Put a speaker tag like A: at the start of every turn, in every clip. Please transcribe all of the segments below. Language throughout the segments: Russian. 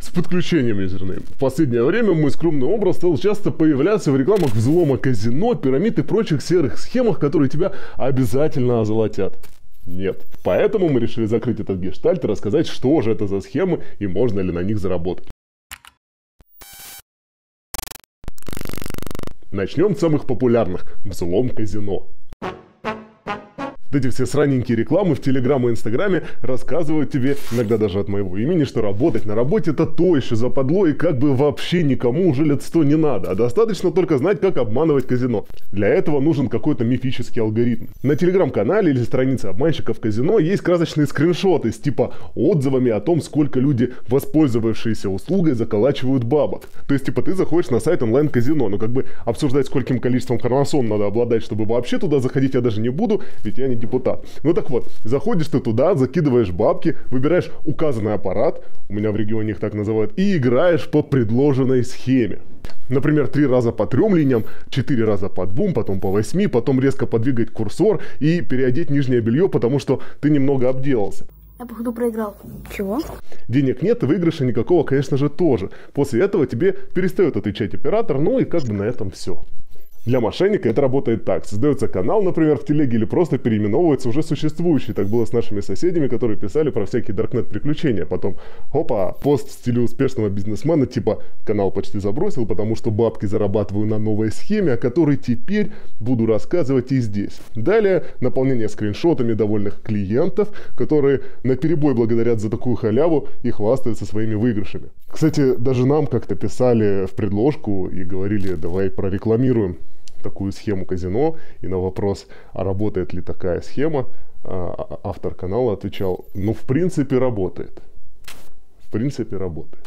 A: с подключением юзернейм. В последнее время мой скромный образ стал часто появляться в рекламах взлома казино, пирамид и прочих серых схемах, которые тебя обязательно озолотят. Нет. Поэтому мы решили закрыть этот гештальт и рассказать, что же это за схемы и можно ли на них заработать. Начнем с самых популярных – взлом казино. Вот эти все сраненькие рекламы в Телеграм и Инстаграме рассказывают тебе, иногда даже от моего имени, что работать на работе это то еще западло и как бы вообще никому уже лет сто не надо, а достаточно только знать, как обманывать казино. Для этого нужен какой-то мифический алгоритм. На Телеграм-канале или странице обманщиков казино есть красочные скриншоты с типа отзывами о том, сколько люди, воспользовавшиеся услугой, заколачивают бабок. То есть типа ты заходишь на сайт онлайн-казино, но как бы обсуждать, скольким количеством хромосом надо обладать, чтобы вообще туда заходить я даже не буду, ведь я не депутат. Ну так вот, заходишь ты туда, закидываешь бабки, выбираешь указанный аппарат, у меня в регионе их так называют, и играешь по предложенной схеме. Например, три раза по трем линиям, четыре раза по двум, потом по восьми, потом резко подвигать курсор и переодеть нижнее белье, потому что ты немного обделался.
B: Я, походу, проиграл. Чего?
A: Денег нет, выигрыша никакого, конечно же, тоже. После этого тебе перестает отвечать оператор, ну и как бы на этом все. Для мошенника это работает так. Создается канал, например, в телеге или просто переименовывается уже существующий. Так было с нашими соседями, которые писали про всякие даркнет-приключения. Потом, опа, пост в стиле успешного бизнесмена, типа, канал почти забросил, потому что бабки зарабатываю на новой схеме, о которой теперь буду рассказывать и здесь. Далее, наполнение скриншотами довольных клиентов, которые на перебой благодарят за такую халяву и хвастаются своими выигрышами. Кстати, даже нам как-то писали в предложку и говорили, давай прорекламируем такую схему казино, и на вопрос, а работает ли такая схема, а, а, автор канала отвечал, ну, в принципе, работает. В принципе, работает.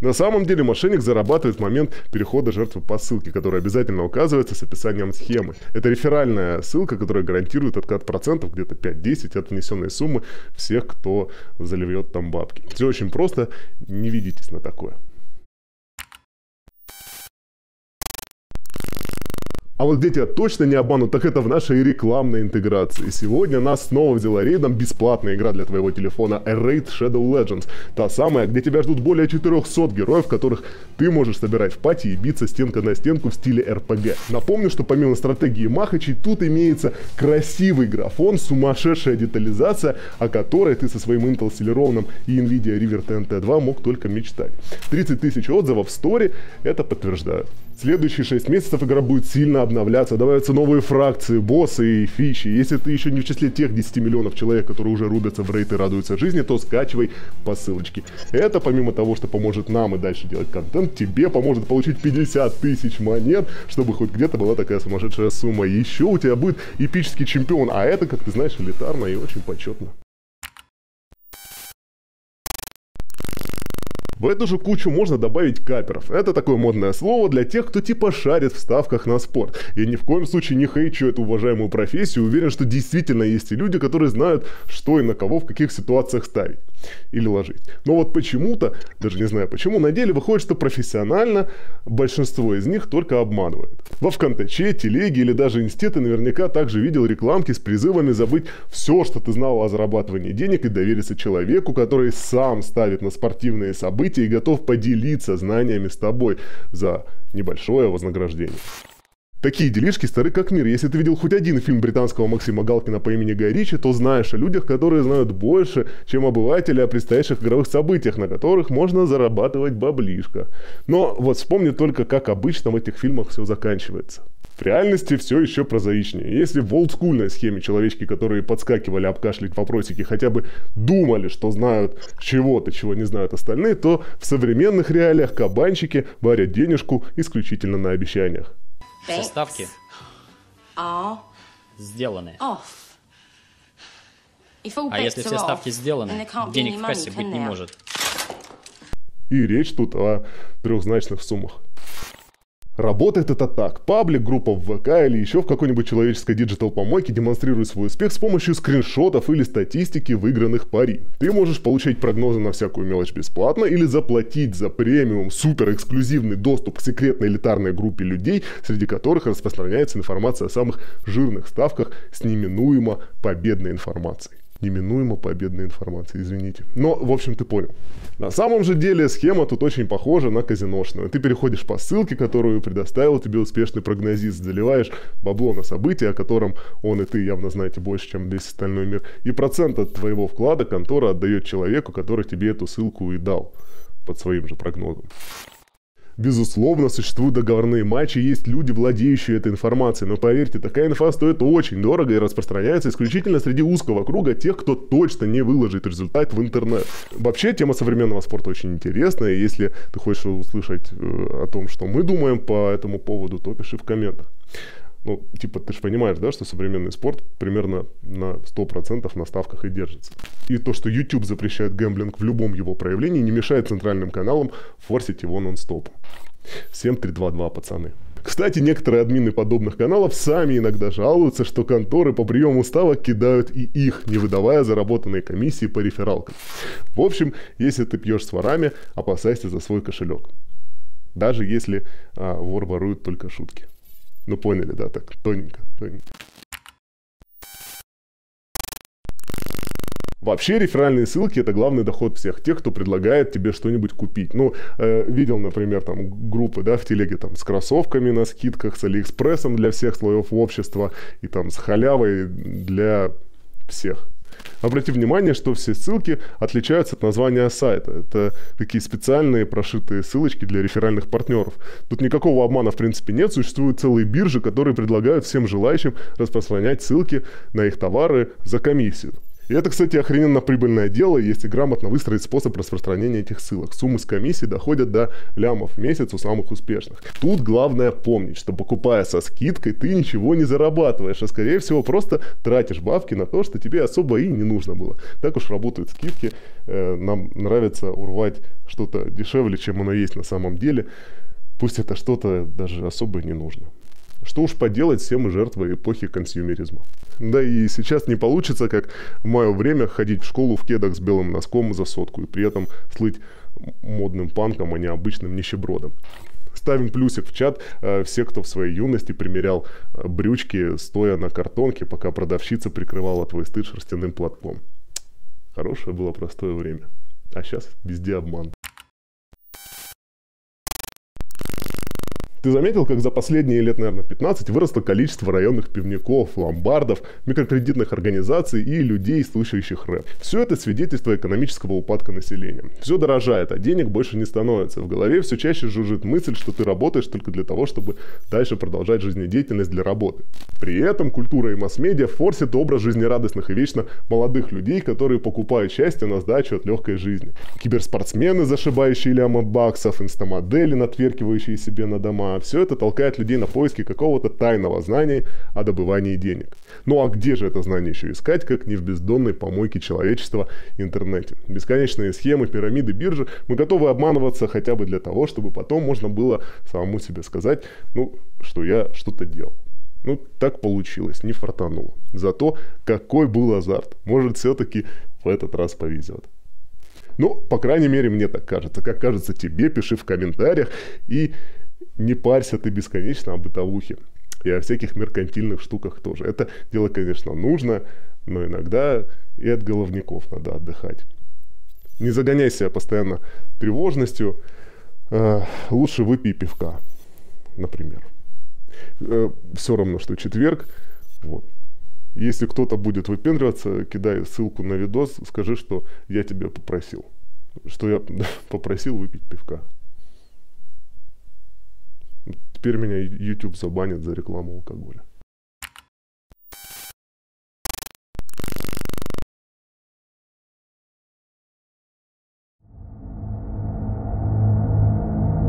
A: На самом деле мошенник зарабатывает в момент перехода жертвы по ссылке, которая обязательно указывается с описанием схемы. Это реферальная ссылка, которая гарантирует откат процентов где-то 5-10 от внесенной суммы всех, кто заливет там бабки. Все очень просто, не ведитесь на такое. А вот где тебя точно не обманут, так это в нашей рекламной интеграции. Сегодня нас снова взяла рейдом бесплатная игра для твоего телефона Raid Shadow Legends. Та самая, где тебя ждут более 400 героев, которых ты можешь собирать в пати и биться стенка на стенку в стиле RPG. Напомню, что помимо стратегии Махачей, тут имеется красивый графон, сумасшедшая детализация, о которой ты со своим Intel Celeron и Nvidia River TNT 2 мог только мечтать. 30 тысяч отзывов в сторе это подтверждают. Следующие 6 месяцев игра будет сильно обновляться, добавятся новые фракции, боссы и фичи. Если ты еще не в числе тех 10 миллионов человек, которые уже рубятся в рейд и радуются жизни, то скачивай по ссылочке. Это помимо того, что поможет нам и дальше делать контент, тебе поможет получить 50 тысяч монет, чтобы хоть где-то была такая сумасшедшая сумма. Еще у тебя будет эпический чемпион, а это, как ты знаешь, элитарно и очень почетно. В эту же кучу можно добавить каперов. Это такое модное слово для тех, кто типа шарит в ставках на спорт. Я ни в коем случае не хейчу эту уважаемую профессию, уверен, что действительно есть и люди, которые знают, что и на кого в каких ситуациях ставить или ложить. Но вот почему-то, даже не знаю почему, на деле выходит, что профессионально большинство из них только обманывает. Во ВКонтаче, Телеге или даже Инсте ты наверняка также видел рекламки с призывами забыть все, что ты знал о зарабатывании денег и довериться человеку, который сам ставит на спортивные события и готов поделиться знаниями с тобой за небольшое вознаграждение. Такие делишки стары как мир. Если ты видел хоть один фильм британского Максима Галкина по имени Гай Ричи, то знаешь о людях, которые знают больше, чем обыватели о предстоящих игровых событиях, на которых можно зарабатывать баблишко. Но вот вспомни только, как обычно в этих фильмах все заканчивается. В реальности все еще прозаичнее. Если в олдскульной схеме человечки, которые подскакивали обкашлять вопросики, хотя бы думали, что знают чего-то, чего не знают остальные, то в современных реалиях кабанчики варят денежку исключительно на обещаниях.
C: Все ставки сделаны. А если все ставки сделаны, денег в кассе быть не может.
A: И речь тут о трехзначных суммах. Работает это так. Паблик, группа в ВК или еще в какой-нибудь человеческой диджитал-помойке демонстрирует свой успех с помощью скриншотов или статистики выигранных пари. Ты можешь получать прогнозы на всякую мелочь бесплатно или заплатить за премиум супер эксклюзивный доступ к секретной элитарной группе людей, среди которых распространяется информация о самых жирных ставках с неминуемо победной информацией. Неминуемо победной информации, извините. Но, в общем, ты понял. На самом же деле схема тут очень похожа на казиношную. Ты переходишь по ссылке, которую предоставил тебе успешный прогнозист, заливаешь бабло на событие, о котором он и ты явно знаете больше, чем весь остальной мир, и процент от твоего вклада контора отдает человеку, который тебе эту ссылку и дал под своим же прогнозом. Безусловно, существуют договорные матчи, есть люди, владеющие этой информацией, но поверьте, такая инфа стоит очень дорого и распространяется исключительно среди узкого круга тех, кто точно не выложит результат в интернет. Вообще, тема современного спорта очень интересная, если ты хочешь услышать э, о том, что мы думаем по этому поводу, то пиши в комментах. Ну, типа, ты же понимаешь, да, что современный спорт примерно на 100% на ставках и держится. И то, что YouTube запрещает гэмблинг в любом его проявлении, не мешает центральным каналам форсить его нон-стоп. Всем 322, пацаны. Кстати, некоторые админы подобных каналов сами иногда жалуются, что конторы по приему ставок кидают и их, не выдавая заработанные комиссии по рефералкам. В общем, если ты пьешь с ворами, опасайся за свой кошелек. Даже если а, вор ворует только шутки. Ну поняли, да, так тоненько, тоненько. Вообще реферальные ссылки это главный доход всех тех, кто предлагает тебе что-нибудь купить. Ну, э, видел, например, там группы, да, в телеге там с кроссовками на скидках, с Алиэкспрессом для всех слоев общества и там с халявой для всех. Обрати внимание, что все ссылки отличаются от названия сайта. Это такие специальные прошитые ссылочки для реферальных партнеров. Тут никакого обмана в принципе нет. Существуют целые биржи, которые предлагают всем желающим распространять ссылки на их товары за комиссию. И это, кстати, охрененно прибыльное дело, если грамотно выстроить способ распространения этих ссылок. Суммы с комиссии доходят до лямов в месяц у самых успешных. Тут главное помнить, что покупая со скидкой, ты ничего не зарабатываешь, а скорее всего просто тратишь бабки на то, что тебе особо и не нужно было. Так уж работают скидки. Э, нам нравится урвать что-то дешевле, чем оно есть на самом деле. Пусть это что-то даже особо не нужно. Что уж поделать, все мы жертвы эпохи консюмеризма. Да и сейчас не получится, как в мое время, ходить в школу в кедах с белым носком за сотку и при этом слыть модным панком, а не обычным нищебродом. Ставим плюсик в чат э, все, кто в своей юности примерял э, брючки, стоя на картонке, пока продавщица прикрывала твой стыд шерстяным платком. Хорошее было простое время. А сейчас везде обман. Ты заметил, как за последние лет, наверное, 15 выросло количество районных пивников, ломбардов, микрокредитных организаций и людей, слушающих рэп. Все это свидетельство экономического упадка населения. Все дорожает, а денег больше не становится. В голове все чаще жужжит мысль, что ты работаешь только для того, чтобы дальше продолжать жизнедеятельность для работы. При этом культура и масс-медиа форсит образ жизнерадостных и вечно молодых людей, которые покупают счастье на сдачу от легкой жизни. Киберспортсмены, зашибающие ляма баксов, инстамодели, натверкивающие себе на дома, все это толкает людей на поиски какого-то тайного знания о добывании денег. Ну а где же это знание еще искать, как не в бездонной помойке человечества интернете? Бесконечные схемы, пирамиды, биржи. Мы готовы обманываться хотя бы для того, чтобы потом можно было самому себе сказать, ну, что я что-то делал. Ну, так получилось, не фартануло. Зато какой был азарт. Может, все-таки в этот раз повезет. Ну, по крайней мере, мне так кажется. Как кажется тебе, пиши в комментариях. И не парься ты бесконечно о бытовухе и о всяких меркантильных штуках тоже. Это дело, конечно, нужно, но иногда и от головников надо отдыхать. Не загоняй себя постоянно тревожностью. Э, лучше выпей пивка, например. Э, все равно, что четверг. Вот. Если кто-то будет выпендриваться, кидай ссылку на видос, скажи, что я тебя попросил. Что я попросил выпить пивка. Теперь меня YouTube забанит за рекламу алкоголя.